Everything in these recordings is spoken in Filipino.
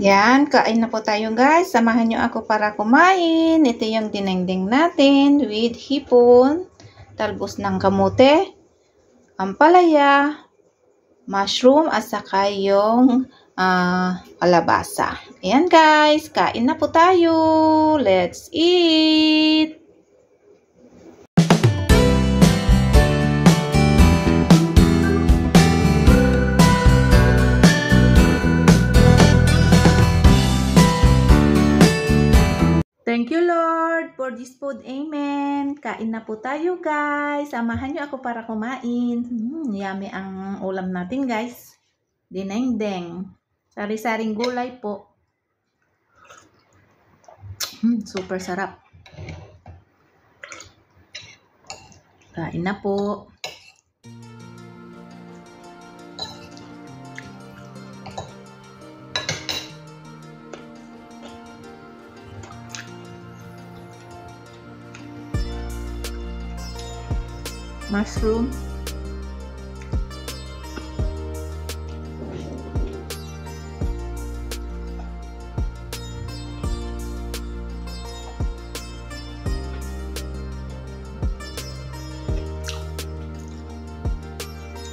Yan, kain na po tayo guys. Samahan nyo ako para kumain. Ito yung dinengdeng natin with hipon, talbos ng kamote, ampalaya, mushroom, at saka yung uh, kalabasa. Ayan guys, kain na po tayo. Let's eat! You Lord for this food. Amen. Kain na po tayo guys. Samahan nyo ako para kumain. Hmm, yummy ang ulam natin guys. Dinengdeng. Sari-saring gulay po. Hmm, super sarap. Kain na po. Mushroom.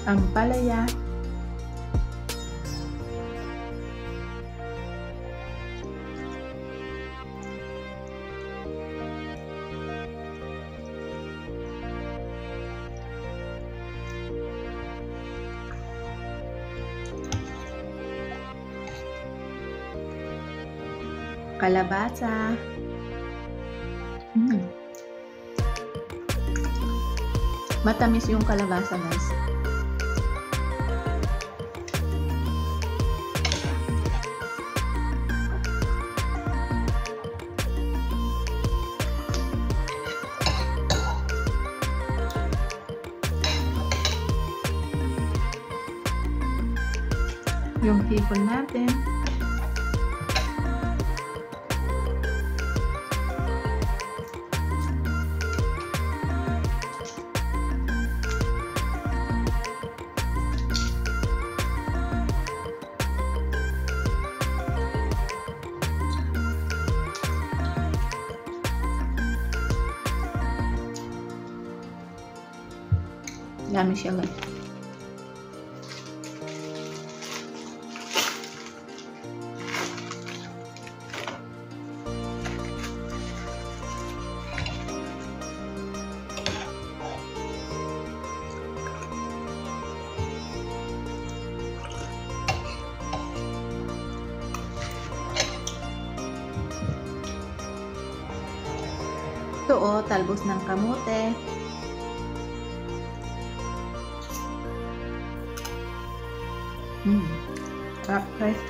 Ampalaya kalabasa. Mm. Matamis yung kalabasa, guys. Yung hipon natin. Yummy siya guys. Ito o, oh, talbos ng kamote. Hmm. Sarap guys.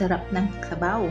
Sarap ng sabaw.